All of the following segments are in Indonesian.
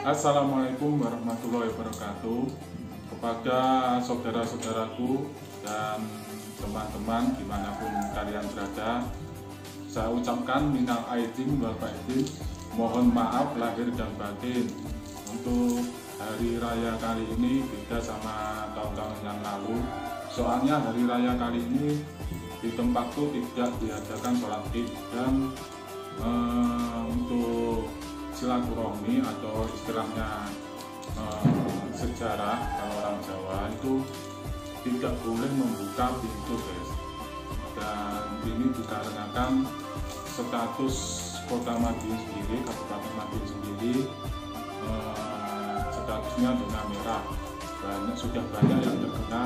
Assalamualaikum warahmatullahi wabarakatuh. Kepada saudara-saudaraku dan teman-teman di mana pun kalian berada Saya ucapkan minal aidin wal faizin. Mohon maaf lahir dan batin. Untuk hari raya kali ini beda sama tahun-tahun yang lalu. Soalnya hari raya kali ini di tempatku tidak diadakan sholat id dan eh, untuk silaturahmi atau istilahnya eh, sejarah kalau orang Jawa itu tidak boleh membuka pintu guys. Dan ini dikarenakan status kota Madiun sendiri Kabupaten Madiun sendiri eh, statusnya zona merah. Banyak sudah banyak yang terkena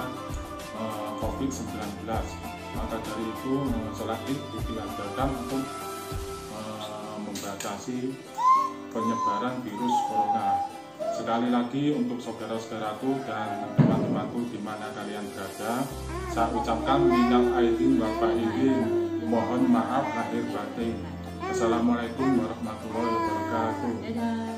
eh, COVID-19 maka dari itu id diadakan untuk membatasi penyebaran virus corona. Sekali lagi untuk saudara-saudaraku dan teman-temanku di mana kalian berada, saya ucapkan minal aidin wal faizin. Mohon maaf lahir batin. Assalamualaikum warahmatullahi wabarakatuh.